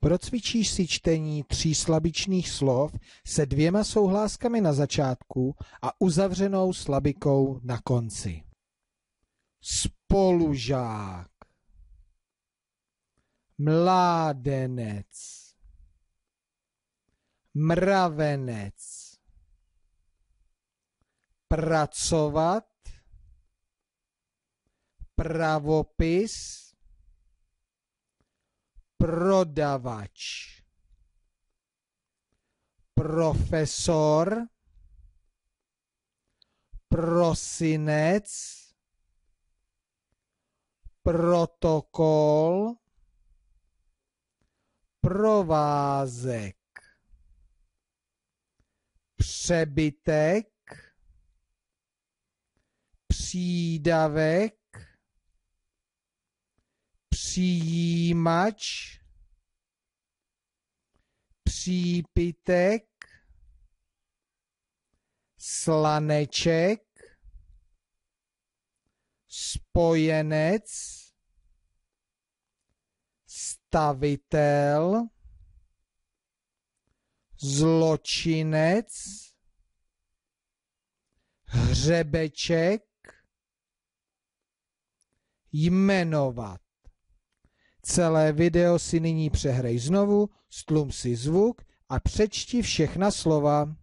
Procvičíš si čtení tří slabičných slov se dvěma souhláskami na začátku a uzavřenou slabikou na konci. Spolužák. Mládenec. Mravenec. Pracovat. Pravopis prodavač, profesor, prosinec, protokol, provázek, přebytek, přídavek, přijímač, přípitek, slaneček, spojenec, stavitel, zločinec, hřebeček, jmenovat. Celé video si nyní přehrej znovu, stlum si zvuk a přečti všechna slova.